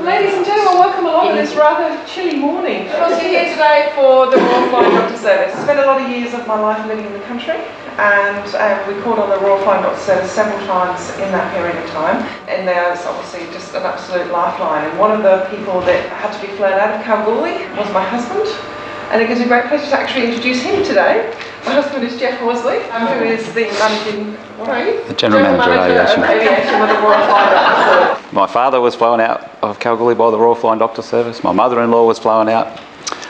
Ladies and gentlemen, welcome along on this rather chilly morning. I was here today for the Royal Flying Doctor Service. I spent a lot of years of my life living in the country and um, we called on the Royal Flying Doctor Service several times in that period of time and there's obviously just an absolute lifeline and one of the people that had to be flown out of Kalgoorlie was my husband and it gives me great pleasure to actually introduce him today. My husband is Geoff Horsley, um, who is the managing, what are you? The General Manager of Aviation. Aviation with the Royal Flying Doctor Service. My father was flown out of Kalgoorlie by the Royal Flying Doctor Service. My mother-in-law was flown out.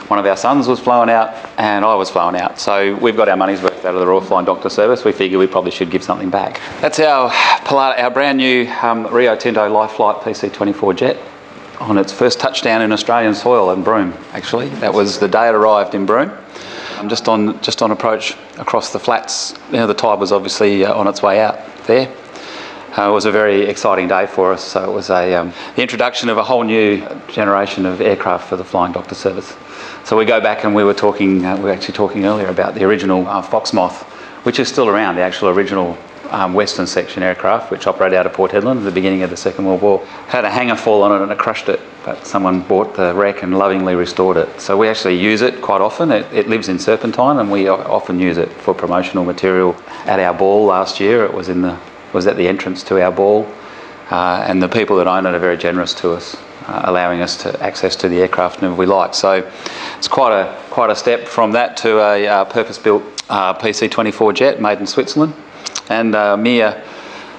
One of our sons was flown out, and I was flown out. So we've got our money's worth out of the Royal Flying Doctor Service. We figure we probably should give something back. That's our our brand new um, Rio Tinto Life Flight PC24 jet on its first touchdown in Australian soil in Broome. Actually, that was the day it arrived in Broome. I'm just on just on approach across the flats. You know, the tide was obviously uh, on its way out there. Uh, it was a very exciting day for us. So it was a, um, the introduction of a whole new generation of aircraft for the Flying Doctor Service. So we go back and we were talking, uh, we were actually talking earlier about the original uh, Fox Moth, which is still around, the actual original um, Western Section aircraft, which operated out of Port Hedland at the beginning of the Second World War. Had a hangar fall on it and it crushed it, but someone bought the wreck and lovingly restored it. So we actually use it quite often. It, it lives in Serpentine and we often use it for promotional material. At our ball last year, it was in the was at the entrance to our ball, uh, and the people that own it are very generous to us, uh, allowing us to access to the aircraft whenever we like. So it's quite a quite a step from that to a uh, purpose-built uh, PC-24 jet made in Switzerland, and a mere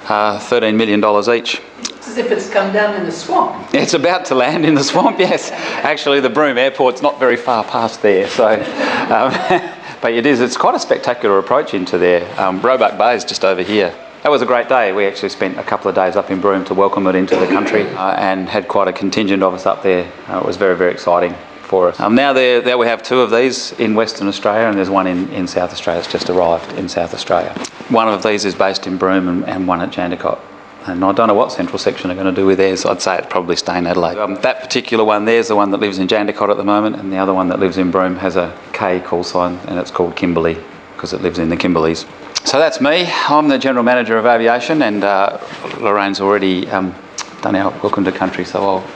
uh, $13 million each. It's as if it's come down in the swamp. It's about to land in the swamp, yes. Actually, the Broome Airport's not very far past there, so. Um, but it is, it's quite a spectacular approach into there. Um, Roebuck Bay is just over here. That was a great day. We actually spent a couple of days up in Broome to welcome it into the country uh, and had quite a contingent of us up there. Uh, it was very, very exciting for us. Um, now there, there we have two of these in Western Australia and there's one in, in South Australia. It's just arrived in South Australia. One of these is based in Broome and, and one at Jandakot. And I don't know what Central Section are going to do with theirs. I'd say it's probably stay in Adelaide. Um, that particular one there's the one that lives in Jandakot at the moment, and the other one that lives in Broome has a K call sign, and it's called Kimberley because it lives in the Kimberleys. So that's me. I'm the General Manager of Aviation, and uh, Lorraine's already um, done our Welcome to Country, so I'll,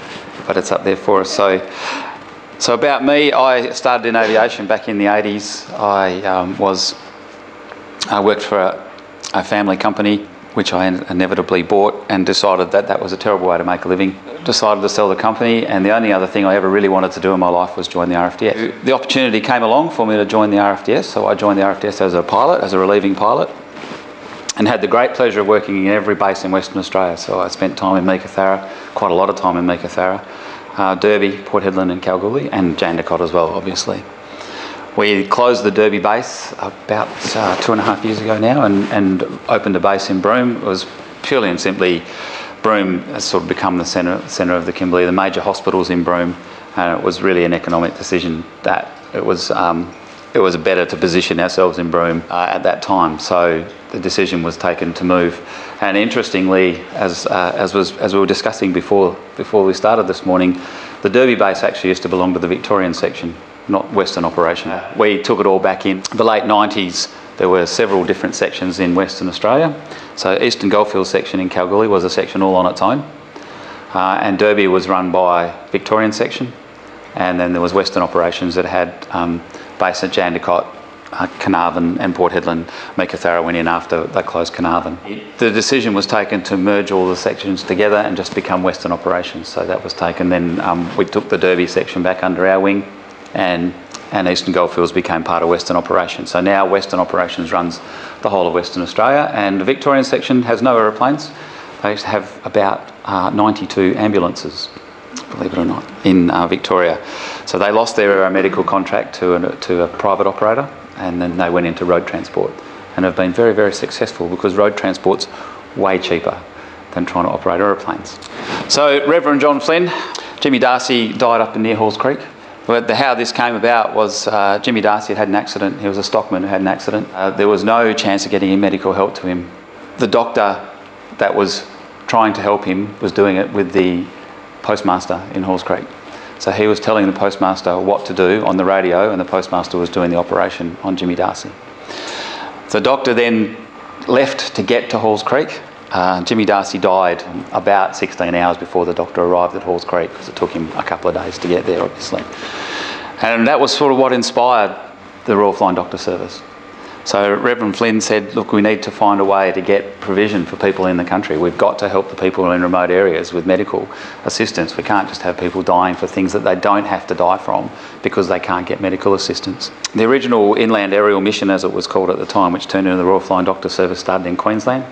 but it's up there for us. So, so about me, I started in aviation back in the 80s. I um, was, I worked for a, a family company which I inevitably bought and decided that that was a terrible way to make a living. Decided to sell the company, and the only other thing I ever really wanted to do in my life was join the RFDS. The opportunity came along for me to join the RFDS, so I joined the RFDS as a pilot, as a relieving pilot, and had the great pleasure of working in every base in Western Australia. So I spent time in Meekatharra, quite a lot of time in Meekatharra, uh, Derby, Port Hedland, and Kalgoorlie, and Jandakot as well, obviously. We closed the Derby base about uh, two and a half years ago now and, and opened a base in Broome. It was purely and simply Broome has sort of become the centre, centre of the Kimberley, the major hospitals in Broome, and it was really an economic decision that it was, um, it was better to position ourselves in Broome uh, at that time. So the decision was taken to move. And interestingly, as, uh, as, was, as we were discussing before, before we started this morning, the Derby base actually used to belong to the Victorian section not Western operation. We took it all back in the late 90s. There were several different sections in Western Australia. So Eastern Goldfields section in Kalgoorlie was a section all on its own. Uh, and Derby was run by Victorian section. And then there was Western operations that had um, base at Jandakot, uh, Carnarvon and Port Hedland. Meekatharra went in after they closed Carnarvon. The decision was taken to merge all the sections together and just become Western operations. So that was taken. Then um, we took the Derby section back under our wing and, and Eastern Goldfields became part of Western Operations. So now Western Operations runs the whole of Western Australia, and the Victorian section has no aeroplanes. They have about uh, 92 ambulances, believe it or not, in uh, Victoria. So they lost their medical contract to, a to a private operator, and then they went into road transport, and have been very, very successful because road transport's way cheaper than trying to operate aeroplanes. So Reverend John Flynn, Jimmy Darcy died up in near Halls Creek but the, how this came about was uh, Jimmy Darcy had had an accident. He was a stockman who had an accident. Uh, there was no chance of getting any medical help to him. The doctor that was trying to help him was doing it with the postmaster in Halls Creek. So he was telling the postmaster what to do on the radio, and the postmaster was doing the operation on Jimmy Darcy. The doctor then left to get to Halls Creek Uh, Jimmy Darcy died about 16 hours before the doctor arrived at Halls Creek because it took him a couple of days to get there, obviously. And that was sort of what inspired the Royal Flying Doctor Service. So Reverend Flynn said, look, we need to find a way to get provision for people in the country. We've got to help the people in remote areas with medical assistance. We can't just have people dying for things that they don't have to die from because they can't get medical assistance. The original inland aerial mission, as it was called at the time, which turned into the Royal Flying Doctor Service, started in Queensland.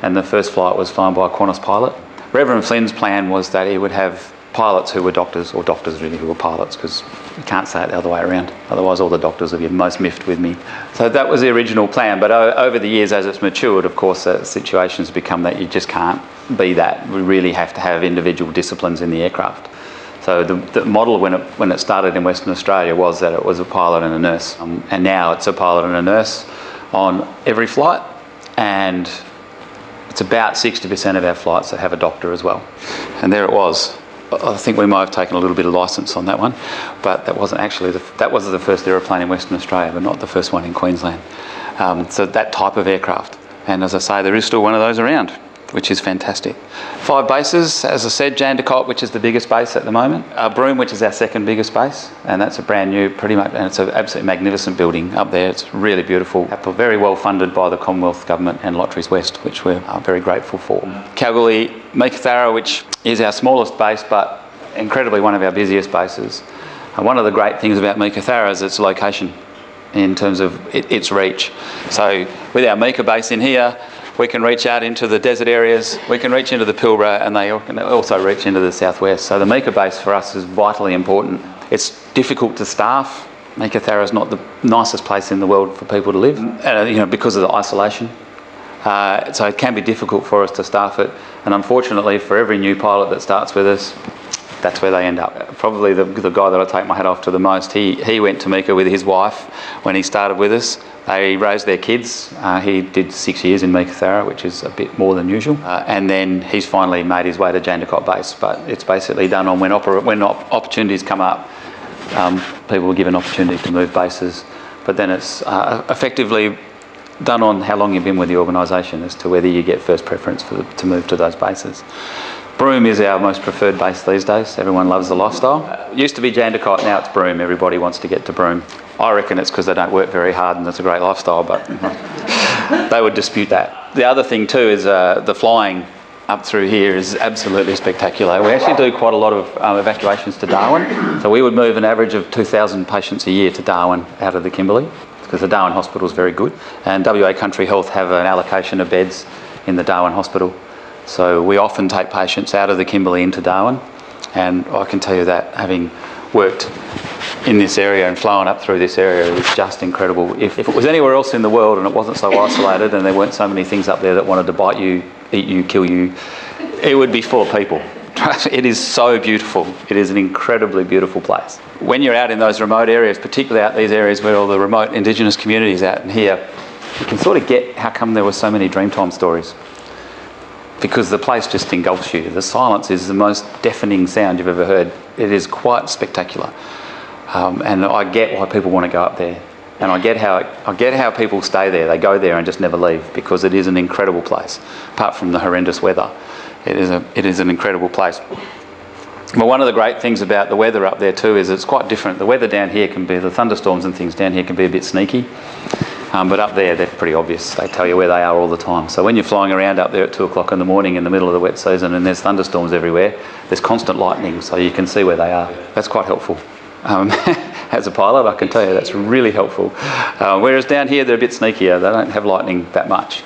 And the first flight was flown by a Qantas pilot. Reverend Flynn's plan was that he would have pilots who were doctors, or doctors really who were pilots, because you can't say it the other way around. Otherwise, all the doctors will be most miffed with me. So that was the original plan. But over the years, as it's matured, of course, the situations become that you just can't be that. We really have to have individual disciplines in the aircraft. So the, the model when it, when it started in Western Australia was that it was a pilot and a nurse. Um, and now it's a pilot and a nurse on every flight. And it's about 60% of our flights that have a doctor as well. And there it was. I think we might have taken a little bit of license on that one, but that wasn't actually the, that was the first aeroplane in Western Australia, but not the first one in Queensland. Um, so that type of aircraft, and as I say, there is still one of those around which is fantastic. Five bases, as I said, Jandakot, which is the biggest base at the moment, uh, Broome, which is our second biggest base, and that's a brand new, pretty much, and it's an absolutely magnificent building up there. It's really beautiful, very well funded by the Commonwealth Government and Lotteries West, which we're uh, very grateful for. Kalgoorlie, Meekatharra, which is our smallest base, but incredibly one of our busiest bases. And one of the great things about Meekatharra is its location in terms of it, its reach. So with our Meeka base in here, we can reach out into the desert areas, we can reach into the Pilbara, and they also reach into the southwest. So the Meeka base for us is vitally important. It's difficult to staff. Meekatharra is not the nicest place in the world for people to live, uh, you know, because of the isolation. Uh, so it can be difficult for us to staff it. And unfortunately, for every new pilot that starts with us, that's where they end up. Probably the, the guy that I take my hat off to the most, he, he went to Meeka with his wife when he started with us. They raised their kids. Uh, he did six years in Meekatharra, which is a bit more than usual. Uh, and then he's finally made his way to Jandakot base. But it's basically done on when, oper- when op- opportunities come up, um, people are given opportunity to move bases. But then it's uh, effectively done on how long you've been with the organisation as to whether you get first preference for the, to move to those bases. Broome is our most preferred base these days. Everyone loves the lifestyle. Used to be Jandakot, now it's Broome. Everybody wants to get to Broome. I reckon it's because they don't work very hard and it's a great lifestyle, but they would dispute that. The other thing too is uh, the flying up through here is absolutely spectacular. We actually do quite a lot of um, evacuations to Darwin. So we would move an average of 2,000 patients a year to Darwin out of the Kimberley because the Darwin Hospital is very good. And WA Country Health have an allocation of beds in the Darwin Hospital. So we often take patients out of the Kimberley into Darwin, and I can tell you that having worked in this area and flown up through this area is just incredible. If, if, it was anywhere else in the world and it wasn't so isolated and there weren't so many things up there that wanted to bite you, eat you, kill you, it would be of people. It is so beautiful. It is an incredibly beautiful place. When you're out in those remote areas, particularly out these areas where all the remote Indigenous communities are out in here, you can sort of get how come there were so many Dreamtime stories because the place just engulfs you. The silence is the most deafening sound you've ever heard. It is quite spectacular. Um, and I get why people want to go up there. And I get how I get how people stay there. They go there and just never leave because it is an incredible place. Apart from the horrendous weather, it is a it is an incredible place. But one of the great things about the weather up there too is it's quite different. The weather down here can be the thunderstorms and things down here can be a bit sneaky. Um, but up there, they're pretty obvious. They tell you where they are all the time. So when you're flying around up there at two o'clock in the morning in the middle of the wet season and there's thunderstorms everywhere, there's constant lightning, so you can see where they are. That's quite helpful. Um, as a pilot, I can tell you that's really helpful. Uh, whereas down here, they're a bit sneakier. They don't have lightning that much.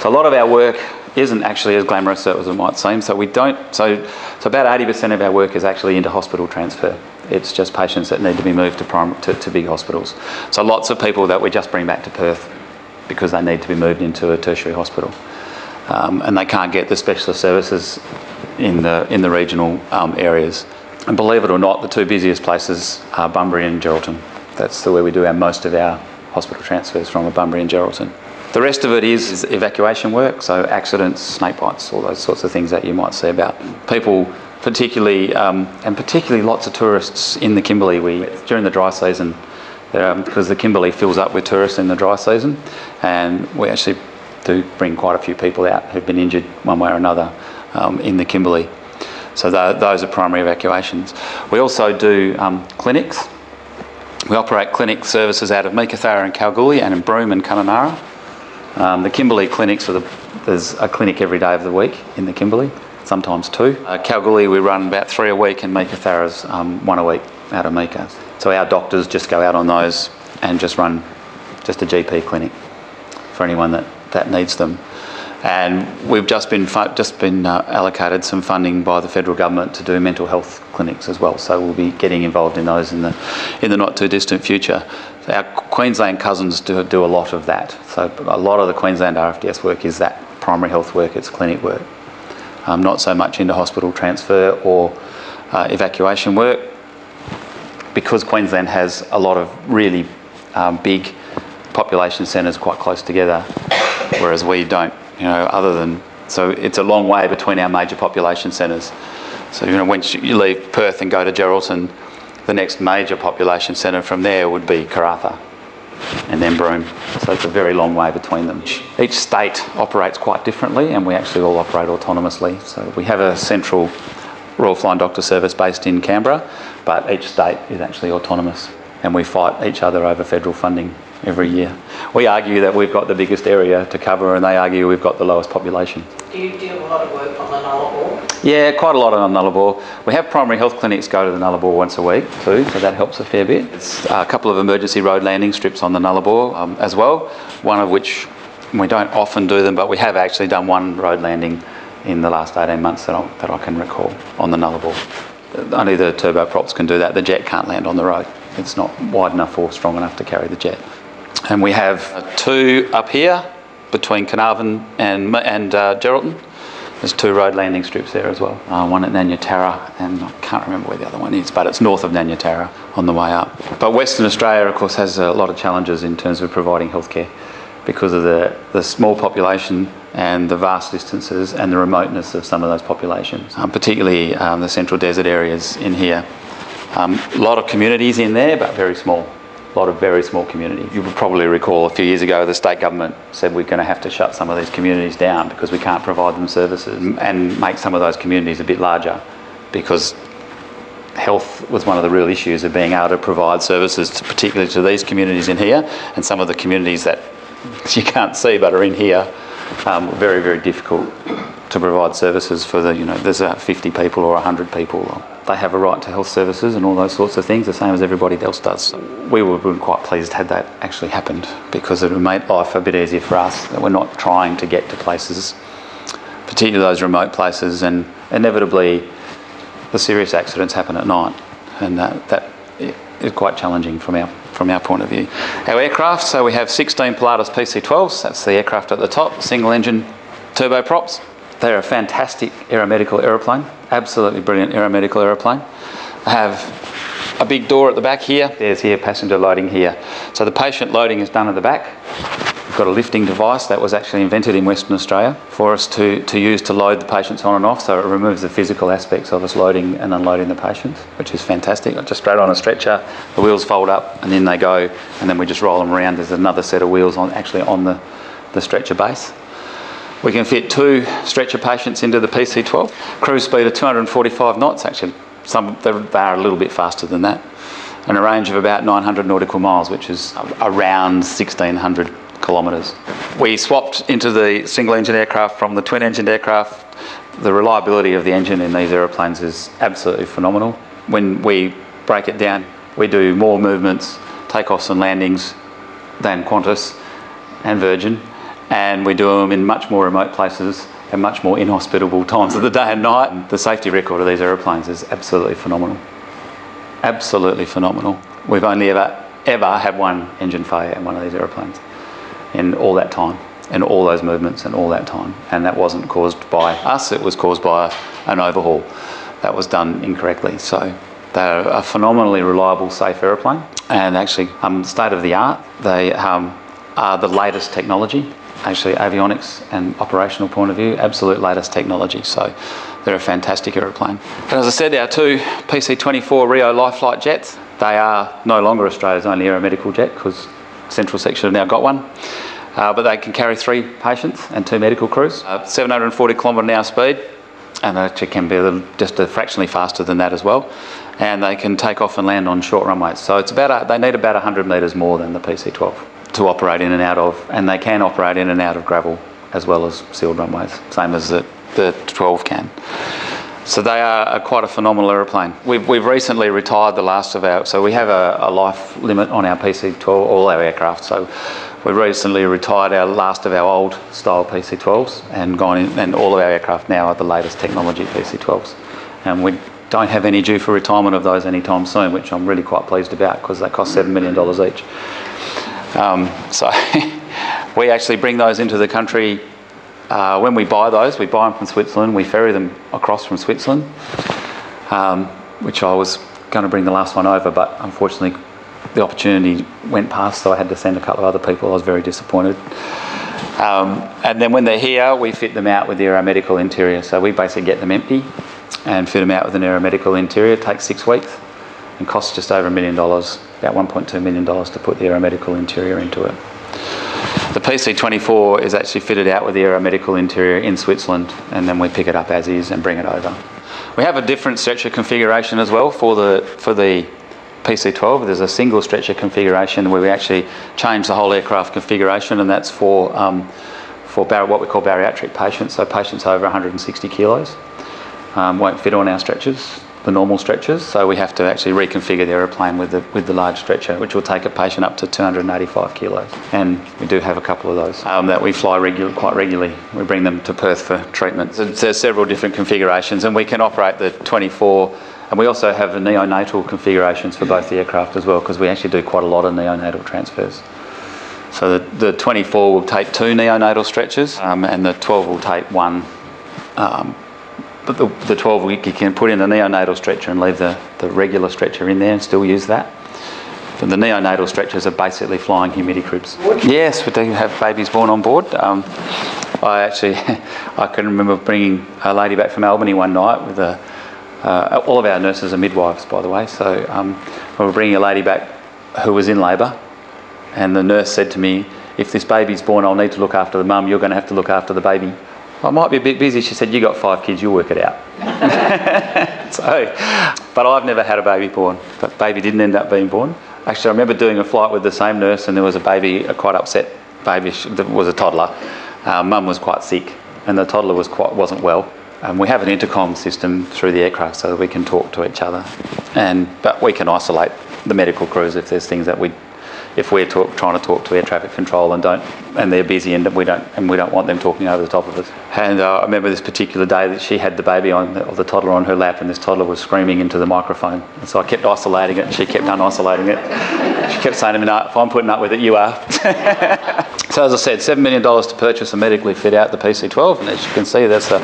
So a lot of our work isn't actually as glamorous as it might seem. So we don't. So so about 80% of our work is actually into hospital transfer. It's just patients that need to be moved to, prim- to, to big hospitals. So lots of people that we just bring back to Perth because they need to be moved into a tertiary hospital. Um, and they can't get the specialist services in the, in the regional um, areas. And believe it or not, the two busiest places are Bunbury and Geraldton. That's the where we do our most of our hospital transfers from, Bunbury and Geraldton. The rest of it is, is evacuation work, so accidents, snake bites, all those sorts of things that you might see about. People particularly um, and particularly lots of tourists in the Kimberley. We during the dry season um, because the Kimberley fills up with tourists in the dry season, and we actually do bring quite a few people out who've been injured one way or another um, in the Kimberley. So th- those are primary evacuations. We also do um, clinics. We operate clinic services out of Meekatharra and Kalgoorlie and in Broome and Kununurra. Um, the Kimberley clinics are the, there's a clinic every day of the week in the Kimberley, sometimes two. Uh, Kalgoorlie we run about three a week and Meekatharra's um, one a week out of Meeka. So our doctors just go out on those and just run just a GP clinic for anyone that, that needs them. And we've just been just been uh, allocated some funding by the federal government to do mental health clinics as well. So we'll be getting involved in those in the in the not too distant future. Our Queensland cousins do do a lot of that. So a lot of the Queensland RFDS work is that primary health work. It's clinic work, um, not so much into hospital transfer or uh, evacuation work. Because Queensland has a lot of really um, big population centres quite close together, whereas we don't you know, other than, so it's a long way between our major population centres. So, you know, once you leave Perth and go to Geraldton, the next major population centre from there would be Karratha and then Broome. So it's a very long way between them. Each state operates quite differently and we actually all operate autonomously. So we have a central Royal Flying Doctor Service based in Canberra, but each state is actually autonomous and we fight each other over federal funding every year. We argue that we've got the biggest area to cover and they argue we've got the lowest population. Do you do a lot of work? Yeah, quite a lot on the Nullarbor. We have primary health clinics go to the Nullarbor once a week too, so that helps a fair bit. It's a couple of emergency road landing strips on the Nullarbor um, as well, one of which we don't often do them, but we have actually done one road landing in the last 18 months that I, that I can recall on the Nullarbor. Only the turboprops can do that. The jet can't land on the road. It's not wide enough or strong enough to carry the jet. And we have two up here between Carnarvon and, and uh, Geraldton. There's two road landing strips there as well. Uh, one at Nanutarra, and I can't remember where the other one is, but it's north of Nanutarra on the way up. But Western Australia, of course, has a lot of challenges in terms of providing healthcare because of the, the small population and the vast distances and the remoteness of some of those populations, um, particularly um, the central desert areas in here. Um, a lot of communities in there, but very small. A lot of very small communities. You would probably recall a few years ago the state government said we're going to have to shut some of these communities down because we can't provide them services and make some of those communities a bit larger because health was one of the real issues of being able to provide services, to, particularly to these communities in here and some of the communities that you can't see but are in here. Um, very, very difficult to provide services for the, you know, there's uh, 50 people or 100 people. They have a right to health services and all those sorts of things, the same as everybody else does. We would have been quite pleased had that actually happened because it would make life a bit easier for us that we're not trying to get to places, particularly those remote places, and inevitably the serious accidents happen at night, and that, that is quite challenging from our from our point of view. Our aircraft, so we have 16 Pilatus PC-12s. That's the aircraft at the top, single engine turboprops. They're a fantastic aeromedical aeroplane, absolutely brilliant aeromedical aeroplane. I have a big door at the back here. There's here passenger loading here. So the patient loading is done at the back. We've got a lifting device that was actually invented in Western Australia for us to, to use to load the patients on and off. So it removes the physical aspects of us loading and unloading the patients, which is fantastic. Just straight on a stretcher, the wheels fold up and then they go, and then we just roll them around. There's another set of wheels on actually on the, the stretcher base. We can fit two stretcher patients into the PC-12. Cruise speed of 245 knots. Actually, some they are a little bit faster than that, and a range of about 900 nautical miles, which is around 1600 kilometres. We swapped into the single-engine aircraft from the twin-engined aircraft. The reliability of the engine in these aeroplanes is absolutely phenomenal. When we break it down, we do more movements, takeoffs and landings than Qantas and Virgin and we do them in much more remote places and much more inhospitable times of the day and night. And The safety record of these aeroplanes is absolutely phenomenal. Absolutely phenomenal. We've only ever, ever had one engine failure in one of these aeroplanes in all that time, in all those movements and all that time. And that wasn't caused by us, it was caused by an overhaul that was done incorrectly. So they're a phenomenally reliable, safe aeroplane and actually um, state of the art. They um, are the latest technology actually avionics and operational point of view, absolute latest technology. So they're a fantastic aeroplane. And as I said, our two PC-24 Rio Life Flight jets, they are no longer Australia's only aeromedical jet because Central Section have now got one. Uh, but they can carry three patients and two medical crews. Uh, 740 kilometre an hour speed, and actually can be just a fractionally faster than that as well. And they can take off and land on short runways. So it's about a, they need about 100 metres more than the PC12 to operate in and out of, and they can operate in and out of gravel as well as sealed runways, same as the, the 12 can. So they are a, quite a phenomenal aeroplane. We've, we've recently retired the last of our, so we have a, a life limit on our PC-12, all our aircraft. So we recently retired our last of our old style PC-12s and gone in, and all of our aircraft now are the latest technology PC-12s. And we don't have any due for retirement of those anytime soon, which I'm really quite pleased about because they cost $7 million each. Um, so we actually bring those into the country. Uh, when we buy those, we buy them from Switzerland, we ferry them across from Switzerland, um, which I was going to bring the last one over, but unfortunately the opportunity went past, so I had to send a couple of other people. I was very disappointed. Um, and then when they're here, we fit them out with the aeromedical interior. So we basically get them empty and fit them out with an aeromedical interior. It takes six weeks and costs just over a million dollars, about $1.2 million to put the aeromedical interior into it. The PC24 is actually fitted out with the aeromedical interior in Switzerland and then we pick it up as is and bring it over. We have a different stretcher configuration as well for the, for the PC12. There's a single stretcher configuration where we actually change the whole aircraft configuration and that's for, um, for what we call bariatric patients, so patients over 160 kilos. Um, won't fit on our stretchers the normal stretchers, so we have to actually reconfigure the aeroplane with the, with the large stretcher, which will take a patient up to 285 kilos. And we do have a couple of those um, that we fly regu- quite regularly. We bring them to Perth for treatment. So there's several different configurations, and we can operate the 24. And we also have the neonatal configurations for both the aircraft as well, because we actually do quite a lot of neonatal transfers. So the, the 24 will take two neonatal stretchers, um, and the 12 will take one um, but the, the 12 week you can put in a neonatal stretcher and leave the, the regular stretcher in there and still use that. But the neonatal stretchers are basically flying humidicribs. Yes, we do have babies born on board. Um, I actually, I can remember bringing a lady back from Albany one night with a, uh, all of our nurses are midwives, by the way. So um, we were bringing a lady back who was in labour, and the nurse said to me, "If this baby's born, I'll need to look after the mum. You're going to have to look after the baby." I might be a bit busy. She said, You got five kids, you'll work it out. so, but I've never had a baby born. But baby didn't end up being born. Actually, I remember doing a flight with the same nurse, and there was a baby, a quite upset baby, that was a toddler. Uh, Mum was quite sick, and the toddler was quite, wasn't well. Um, we have an intercom system through the aircraft so that we can talk to each other, and but we can isolate the medical crews if there's things that we if we're talk, trying to talk to air traffic control and don't and they're busy and we don't and we don't want them talking over the top of us. And uh, I remember this particular day that she had the baby on or the toddler on her lap and this toddler was screaming into the microphone. And so I kept isolating it and she kept unisolating it. She kept saying to me, "No, if I'm putting up with it, you are." so as I said, seven million dollars to purchase and medically fit out the PC12, and as you can see, that's the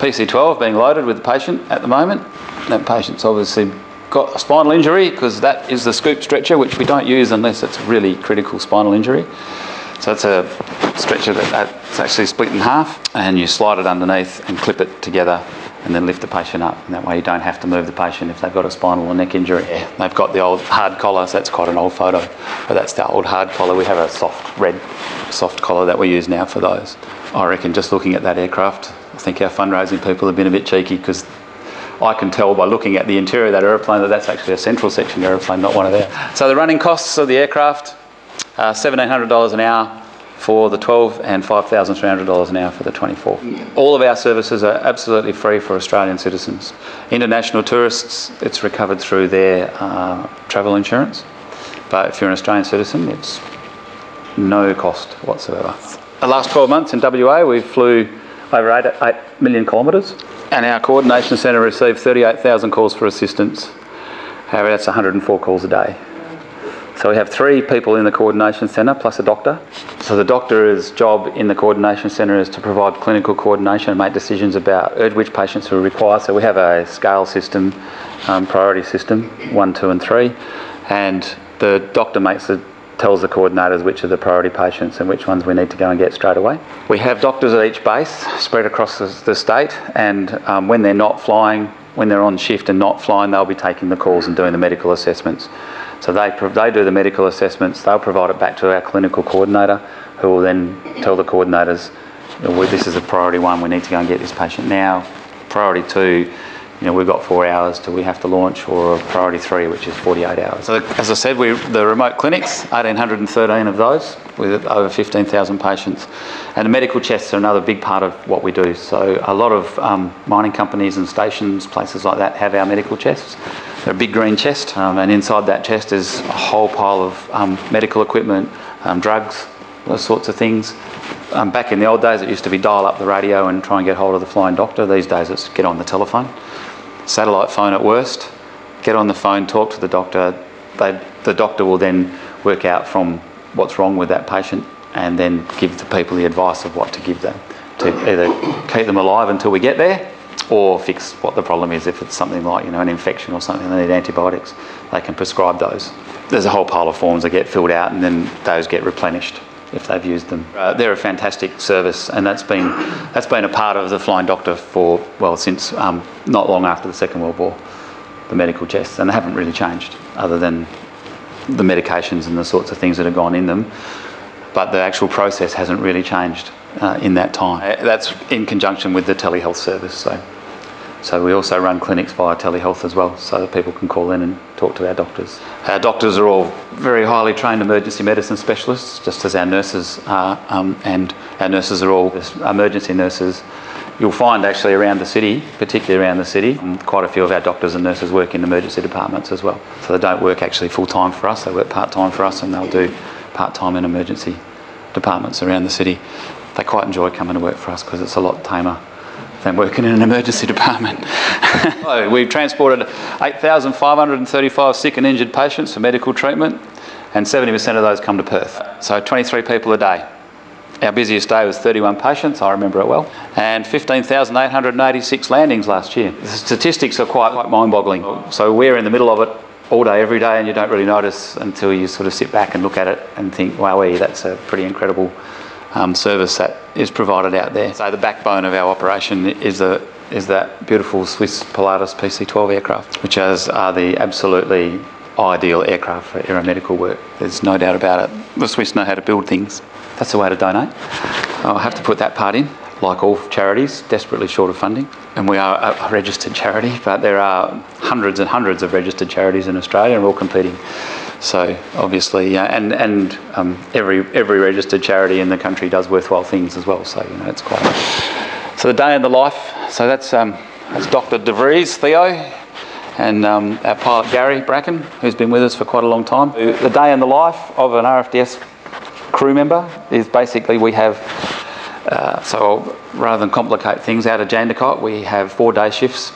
PC12 being loaded with the patient at the moment. That patient's obviously got a spinal injury because that is the scoop stretcher, which we don't use unless it's a really critical spinal injury. So it's a stretcher that, that's actually split in half, and you slide it underneath and clip it together, and then lift the patient up. And that way you don't have to move the patient if they've got a spinal or neck injury. Yeah. They've got the old hard collar, so that's quite an old photo, but that's the old hard collar. We have a soft red, soft collar that we use now for those. I reckon just looking at that aircraft, I think our fundraising people have been a bit cheeky because I can tell by looking at the interior of that aeroplane that that's actually a central section aeroplane, not one of theirs. So the running costs of the aircraft are $1,700 an hour for the 12 and $5,300 an hour for the 24. All of our services are absolutely free for Australian citizens. International tourists, it's recovered through their uh, travel insurance, but if you're an Australian citizen, it's no cost whatsoever. The last 12 months in WA, we flew over 8, 8 million kilometres and our coordination centre received 38,000 calls for assistance. However, that's 104 calls a day. So we have three people in the coordination centre plus a doctor. So the doctor's job in the coordination centre is to provide clinical coordination and make decisions about which patients are required. So we have a scale system, um, priority system, one, two, and three, and the doctor makes the tells the coordinators which are the priority patients and which ones we need to go and get straight away. We have doctors at each base spread across the, the state, and um, when they're not flying, when they're on shift and not flying, they'll be taking the calls and doing the medical assessments. So they, they do the medical assessments, they'll provide it back to our clinical coordinator, who will then tell the coordinators, this is a priority one, we need to go and get this patient now. Priority two, you know, we've got four hours till we have to launch, or priority three, which is 48 hours. So, as I said, we the remote clinics, 1,813 of those, with over 15,000 patients, and the medical chests are another big part of what we do. So, a lot of um, mining companies and stations, places like that, have our medical chests. They're a big green chest, um, and inside that chest is a whole pile of um, medical equipment, um, drugs, those sorts of things. Um, back in the old days, it used to be dial up the radio and try and get hold of the flying doctor. These days, it's get on the telephone satellite phone at worst, get on the phone, talk to the doctor. They, the doctor will then work out from what's wrong with that patient and then give the people the advice of what to give them to either keep them alive until we get there or fix what the problem is. If it's something like you know an infection or something, they need antibiotics. They can prescribe those. There's a whole pile of forms that get filled out, and then those get replenished if they've used them. Uh, they're a fantastic service, and that's been that's been a part of the Flying Doctor for well since um, not long after the Second World War, the medical chests, and they haven't really changed other than the medications and the sorts of things that have gone in them. But the actual process hasn't really changed uh, in that time. Uh, that's in conjunction with the telehealth service. So. So we also run clinics via telehealth as well, so that people can call in and talk to our doctors. Our doctors are all very highly trained emergency medicine specialists, just as our nurses are, um, and our nurses are all emergency nurses. You'll find actually around the city, particularly around the city, um, quite a few of our doctors and nurses work in emergency departments as well. So they don't work actually full time for us, they work part time for us and they'll do part time in emergency departments around the city. They quite enjoy coming to work for us because it's a lot tamer than working in an emergency department. We've transported 8,535 sick and injured patients for medical treatment, and 70% of those come to Perth. So 23 people a day. Our busiest day was 31 patients, I remember it well, and 15,886 landings last year. The statistics are quite, quite mind boggling. So we're in the middle of it all day, every day, and you don't really notice until you sort of sit back and look at it and think, wow, eh, that's a pretty incredible um, service that is provided out there. So the backbone of our operation is the is that beautiful Swiss Pilatus PC-12 aircraft, which is, are the absolutely ideal aircraft for aeromedical work. There's no doubt about it. The Swiss know how to build things. That's the way to donate. I'll have to put that part in. Like all charities, desperately short of funding. And we are a registered charity, but there are hundreds and hundreds of registered charities in Australia, and we're all competing so obviously, uh, and and um, every every registered charity in the country does worthwhile things as well. So you know, it's quite. So the day in the life. So that's um, that's Dr. DeVries Theo, and um, our pilot Gary Bracken, who's been with us for quite a long time. The day in the life of an RFDS crew member is basically we have. Uh, so rather than complicate things, out of Jandakot we have four day shifts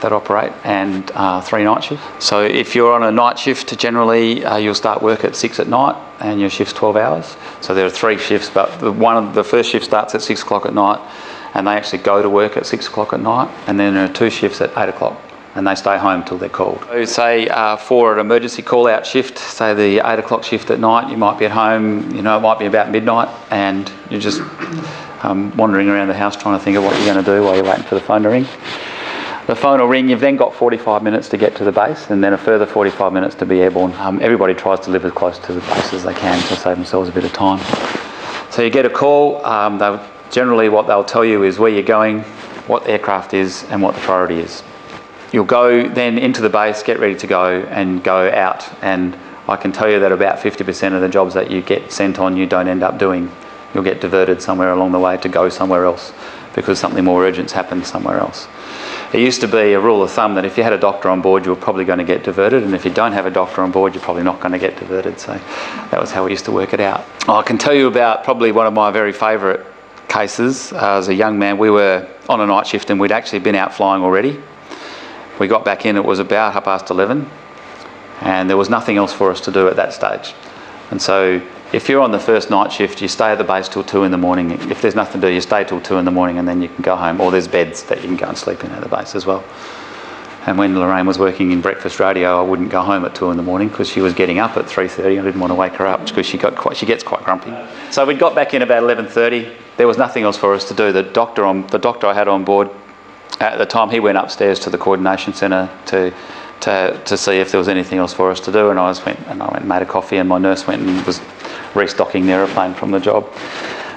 that operate and uh, three night shifts. So if you're on a night shift, generally uh, you'll start work at six at night and your shift's 12 hours. So there are three shifts, but the one of the first shift starts at six o'clock at night and they actually go to work at six o'clock at night and then there are two shifts at eight o'clock and they stay home till they're called. So say uh, for an emergency call out shift, say the eight o'clock shift at night, you might be at home, you know, it might be about midnight and you're just um, wandering around the house trying to think of what you're going to do while you're waiting for the phone to ring. The phone will ring, you've then got 45 minutes to get to the base and then a further 45 minutes to be airborne. Um, everybody tries to live as close to the base as they can to save themselves a bit of time. So you get a call, um, generally what they'll tell you is where you're going, what aircraft is and what the priority is. You'll go then into the base, get ready to go and go out and I can tell you that about 50% of the jobs that you get sent on you don't end up doing. You'll get diverted somewhere along the way to go somewhere else because something more urgent's happened somewhere else. It used to be a rule of thumb that if you had a doctor on board, you were probably going to get diverted, and if you don't have a doctor on board, you're probably not going to get diverted. So that was how we used to work it out. I can tell you about probably one of my very favourite cases. Uh, as a young man, we were on a night shift and we'd actually been out flying already. We got back in, it was about half past 11, and there was nothing else for us to do at that stage. And so if you're on the first night shift, you stay at the base till two in the morning. If there's nothing to do, you stay till two in the morning and then you can go home. Or there's beds that you can go and sleep in at the base as well. And when Lorraine was working in breakfast radio, I wouldn't go home at two in the morning because she was getting up at 3:30. I didn't want to wake her up because she got quite, she gets quite grumpy. So we got back in about 11:30. There was nothing else for us to do. The doctor on the doctor I had on board at the time he went upstairs to the coordination centre to to, to see if there was anything else for us to do. And I was went and I went and made a coffee, and my nurse went and was restocking the aeroplane from the job.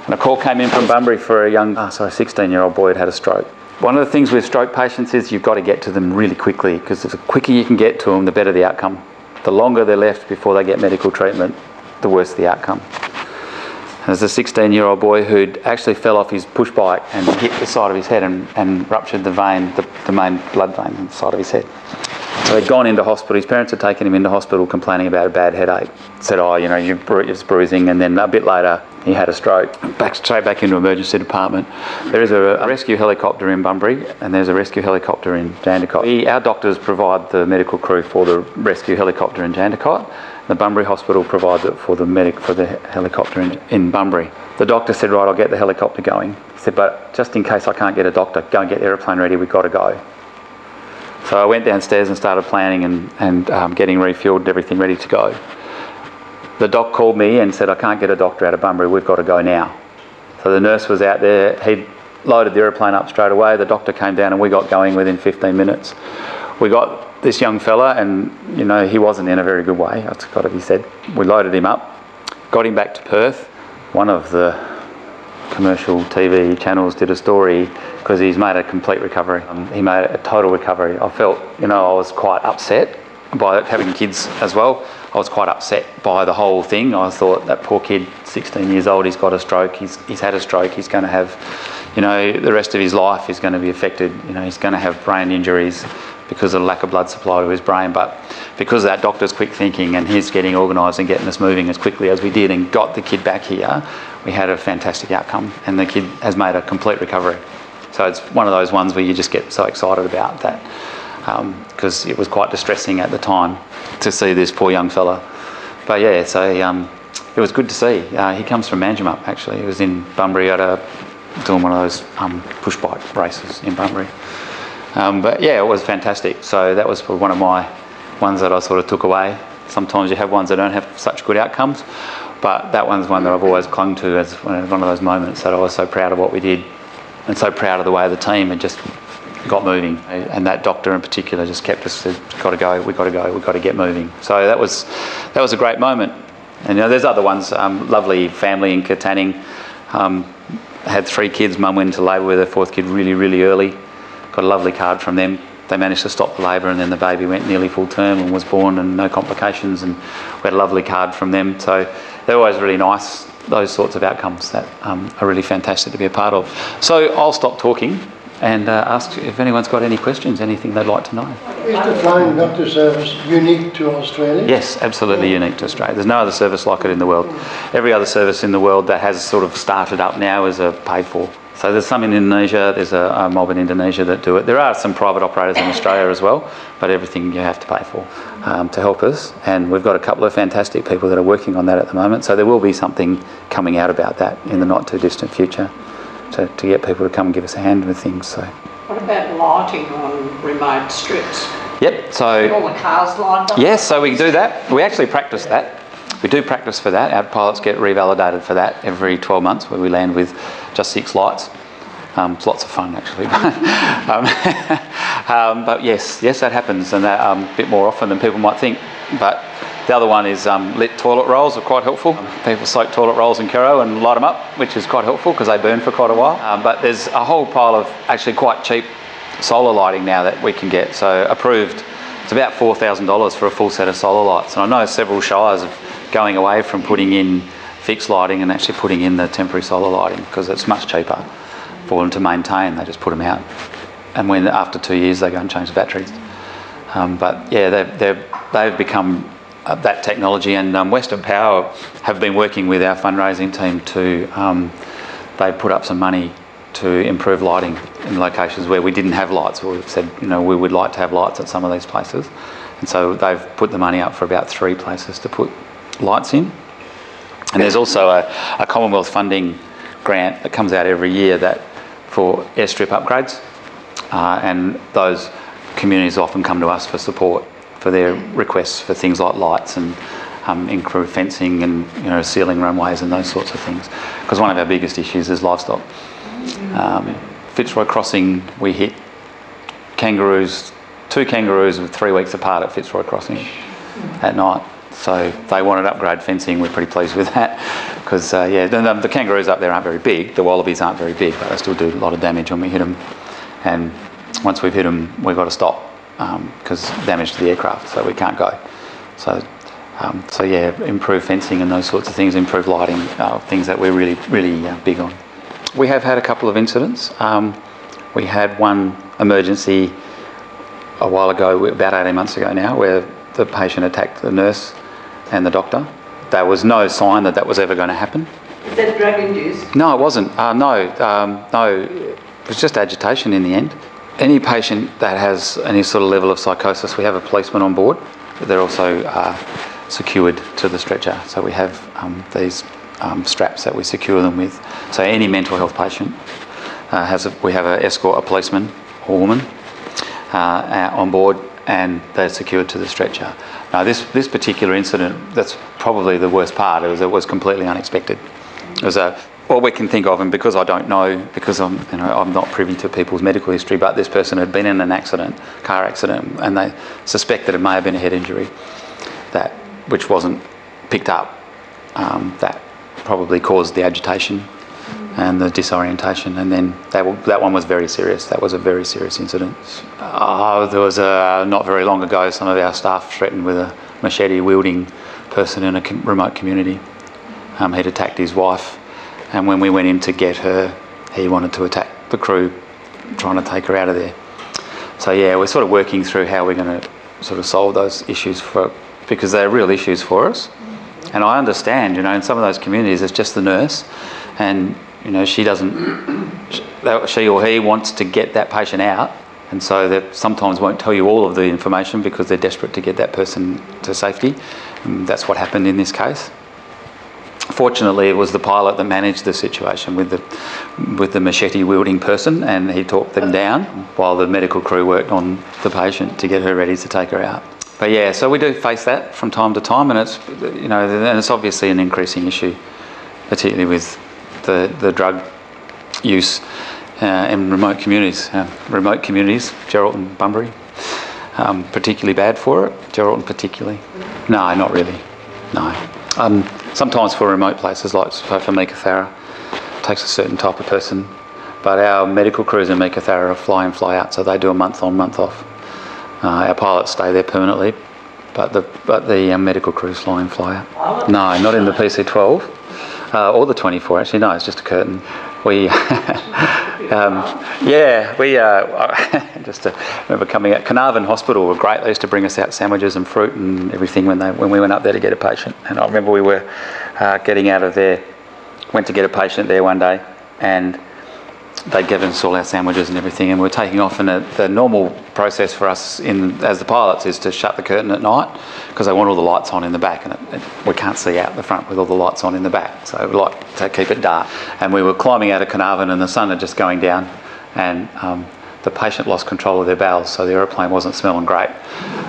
And a call came in from Bunbury for a young, oh, sorry, 16 year old boy had had a stroke. One of the things with stroke patients is you've got to get to them really quickly because the quicker you can get to them, the better the outcome. The longer they're left before they get medical treatment, the worse the outcome. There's a 16 year old boy who'd actually fell off his push bike and hit the side of his head and, and ruptured the vein, the, the main blood vein on the side of his head. So he'd gone into hospital. His parents had taken him into hospital complaining about a bad headache. Said, oh, you know, you're bru- bruising. And then a bit later, he had a stroke. Back straight back into emergency department. There is a, a rescue helicopter in Bunbury, and there's a rescue helicopter in Jandakot. We, our doctors provide the medical crew for the rescue helicopter in Jandakot. The Bunbury Hospital provides it for the medic for the helicopter in, in Bunbury. The doctor said, right, I'll get the helicopter going. He said, but just in case I can't get a doctor, go and get the aeroplane ready. We've got to go. So I went downstairs and started planning and, and um, getting refueled and everything ready to go. The doc called me and said, I can't get a doctor out of Bunbury, we've got to go now. So the nurse was out there, he'd loaded the aeroplane up straight away, the doctor came down and we got going within 15 minutes. We got this young fella and, you know, he wasn't in a very good way, that's got to be said. We loaded him up, got him back to Perth. One of the commercial TV channels did a story because he's made a complete recovery. Um, he made a total recovery. I felt, you know, I was quite upset by having kids as well. I was quite upset by the whole thing. I thought that poor kid, 16 years old, he's got a stroke. He's, he's had a stroke. He's going to have, you know, the rest of his life is going to be affected. You know, he's going to have brain injuries because of the lack of blood supply to his brain. But because of that doctor's quick thinking and his getting organised and getting us moving as quickly as we did and got the kid back here, we had a fantastic outcome and the kid has made a complete recovery. So it's one of those ones where you just get so excited about that because um, it was quite distressing at the time to see this poor young fella. But yeah, so um, it was good to see. Uh, he comes from Manjimup actually. He was in Bunbury at a doing one of those um, push bike races in Bunbury. Um, but yeah, it was fantastic. So that was one of my ones that I sort of took away. Sometimes you have ones that don't have such good outcomes, but that one's one that I've always clung to as one of those moments that I was so proud of what we did and so proud of the way the team had just got moving. And that doctor in particular just kept us said, "Got to go. We've got to go. We've got to get moving." So that was that was a great moment. And you know, there's other ones. Um, lovely family in Katanning. Um, had three kids. Mum went into labour with her fourth kid really, really early. Got a lovely card from them. They managed to stop the labour, and then the baby went nearly full term and was born, and no complications. And we had a lovely card from them. So they're always really nice. Those sorts of outcomes that um, are really fantastic to be a part of. So I'll stop talking and uh, ask if anyone's got any questions, anything they'd like to know. Is the flying doctor service unique to Australia? Yes, absolutely unique to Australia. There's no other service like it in the world. Every other service in the world that has sort of started up now is a paid for. So there's some in Indonesia, there's a, a mob in Indonesia that do it. There are some private operators in Australia as well, but everything you have to pay for um, to help us. And we've got a couple of fantastic people that are working on that at the moment. So there will be something coming out about that in the not too distant future to, to get people to come and give us a hand with things. So. What about lighting on remote strips? Yep. So all the cars lined up. Yes, so we do that. We actually practice that. We do practice for that. Our pilots get revalidated for that every 12 months, where we land with just six lights. Um, it's lots of fun actually. um, um, but yes, yes, that happens, and that um, a bit more often than people might think. But the other one is um, lit toilet rolls are quite helpful. People soak toilet rolls in Kero and light them up, which is quite helpful because they burn for quite a while. Um, but there's a whole pile of actually quite cheap solar lighting now that we can get. So approved, it's about $4,000 for a full set of solar lights. And I know several shires are going away from putting in fixed lighting and actually putting in the temporary solar lighting because it's much cheaper for them to maintain. They just put them out. And when after two years they go and change the batteries. Um, but yeah, they've, they've become uh, that technology. And um, Western Power have been working with our fundraising team to, um, they put up some money to improve lighting in locations where we didn't have lights. We've said, you know, we would like to have lights at some of these places. And so they've put the money up for about three places to put lights in. And there's also a, a Commonwealth funding grant that comes out every year that for airstrip upgrades. Uh, and those communities often come to us for support for their requests for things like lights and um, improved fencing and you know sealing runways and those sorts of things. Because one of our biggest issues is livestock. Um, Fitzroy Crossing, we hit kangaroos two kangaroos with three weeks apart at Fitzroy Crossing at night. So they wanted upgrade fencing. We're pretty pleased with that because uh, yeah, the, the, kangaroos up there aren't very big. The wallabies aren't very big, but they still do a lot of damage when we hit them. And once we've hit them, we've got to stop because um, damage to the aircraft, so we can't go. So. Um, so yeah, improve fencing and those sorts of things, improve lighting, uh, things that we're really, really uh, big on. We have had a couple of incidents. Um, we had one emergency a while ago, about 18 months ago now, where the patient attacked the nurse and the doctor. There was no sign that that was ever going to happen. Is that drug induced? No, it wasn't. Uh, no, um, no, it was just agitation in the end. Any patient that has any sort of level of psychosis, we have a policeman on board. They're also uh, secured to the stretcher. So we have um, these um, straps that we secure them with. So any mental health patient uh, has a, we have an escort, a policeman or woman uh, on board, and they're secured to the stretcher. Now, this, this particular incident, that's probably the worst part. It was, it was completely unexpected. It was a, what we can think of, and because I don't know, because I'm, you know, I'm not privy to people's medical history, but this person had been in an accident, car accident, and they suspect that it may have been a head injury, that which wasn't picked up. Um, that probably caused the agitation and the disorientation, and then that, that one was very serious. That was a very serious incident. Uh, there was a, not very long ago, some of our staff threatened with a machete wielding person in a com- remote community. Um, he'd attacked his wife, and when we went in to get her, he wanted to attack the crew, trying to take her out of there. So yeah, we're sort of working through how we're going to sort of solve those issues for because they're real issues for us. And I understand, you know, in some of those communities, it's just the nurse, and you know, she doesn't, she or he wants to get that patient out, and so they sometimes won't tell you all of the information because they're desperate to get that person to safety. And that's what happened in this case. Fortunately, it was the pilot that managed the situation with the with the machete wielding person, and he talked them down while the medical crew worked on the patient to get her ready to take her out. But yeah, so we do face that from time to time, and it's you know, and it's obviously an increasing issue, particularly with the, the drug use uh, in remote communities. Uh, remote communities, Geraldton, Bunbury, um, particularly bad for it. Geraldton, particularly. No, not really. No. Um, sometimes for remote places like for Meekatharra, takes a certain type of person. But our medical crews in Meekatharra fly in, fly out, so they do a month on, month off. Uh, our pilots stay there permanently, but the but the um, medical crews fly in, fly out. No, not in the PC12 uh, or the 24 actually. No, it's just a curtain. We, um, yeah, we uh, just uh, remember coming out. Carnarvon Hospital were great. They used to bring us out sandwiches and fruit and everything when they when we went up there to get a patient. And I remember we were uh, getting out of there, went to get a patient there one day, and they'd given us all our sandwiches and everything, and we are taking off. And the, normal process for us, in as the pilots, is to shut the curtain at night because they want all the lights on in the back, and it, it, we can't see out the front with all the lights on in the back. So we like to keep it dark. And we were climbing out of Carnarvon, and the sun had just going down, and um, the patient lost control of their bowels, so the aeroplane wasn't smelling great,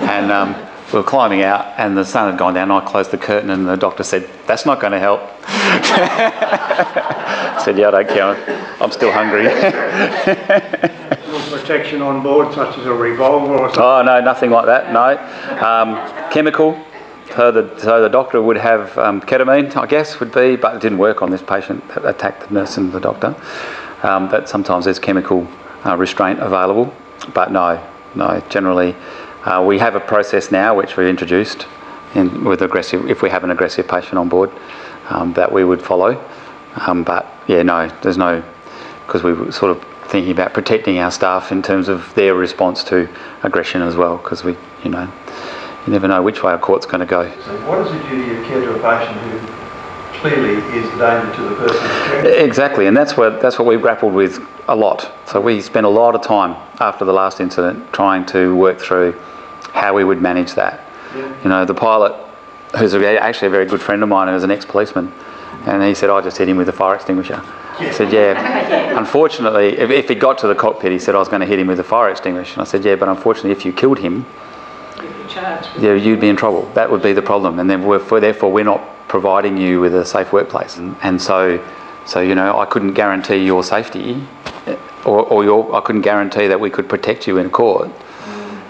and. Um, we were climbing out and the sun had gone down. I closed the curtain and the doctor said, That's not going to help. I said, Yeah, I don't care. I'm still hungry. protection on board, such as a revolver or something? Oh, no, nothing like that, no. Um, chemical. So the, so the doctor would have um, ketamine, I guess, would be, but it didn't work on this patient that attacked the nurse and the doctor. Um, but sometimes there's chemical uh, restraint available, but no, no, generally uh, we have a process now which we've introduced in, with aggressive, if we have an aggressive patient on board, um, that we would follow. Um, but yeah, no, there's no, because we were sort of thinking about protecting our staff in terms of their response to aggression as well, because we, you know, you never know which way a court's going to go. So what is the duty of care to a patient who clearly is a danger to the person Exactly, and that's what that's what we've grappled with a lot. So we spent a lot of time after the last incident trying to work through how we would manage that. Yeah. You know, the pilot, who's actually a very good friend of mine and is an ex-policeman, and he said, I just hit him with a fire extinguisher. Yeah. I said, yeah. Unfortunately, if, if he got to the cockpit, he said I was going to hit him with a fire extinguisher. And I said, yeah, but unfortunately, if you killed him, yeah, you'd be in trouble. That would be the problem. And then we're, therefore, we're not providing you with a safe workplace. And, and so, so you know, I couldn't guarantee your safety, or, or your, I couldn't guarantee that we could protect you in court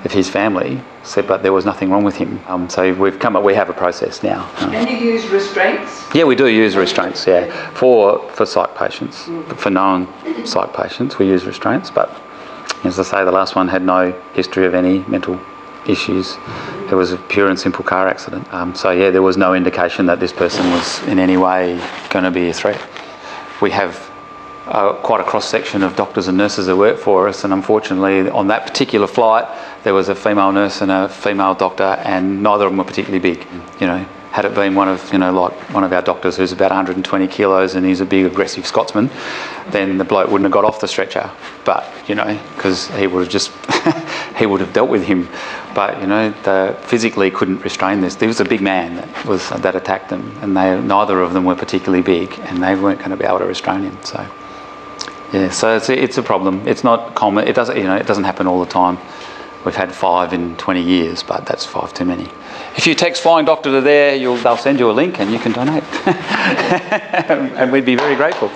if his family said, but there was nothing wrong with him. Um, so we've come up, we have a process now. Um, Can you use restraints? yeah, we do use restraints. Yeah, for for psych patients, but for known psych patients, we use restraints. But as I say, the last one had no history of any mental issues. It was a pure and simple car accident. Um, so yeah, there was no indication that this person was in any way going to be a threat. We have uh, quite a cross section of doctors and nurses that work for us, and unfortunately, on that particular flight, there was a female nurse and a female doctor, and neither of them were particularly big. You know, had it been one of you know like one of our doctors who's about 120 kilos and he's a big aggressive Scotsman, then the bloke wouldn't have got off the stretcher. But you know, because he would have just he would have dealt with him. But you know, the physically couldn't restrain this. There was a big man that was that attacked them, and they neither of them were particularly big, and they weren't going to be able to restrain him. So. Yeah, so it's a, it's a problem. It's not common. It doesn't, you know, it doesn't happen all the time. We've had five in 20 years, but that's five too many. If you text Flying Doctor to there, you'll, they'll send you a link and you can donate. and we'd be very grateful.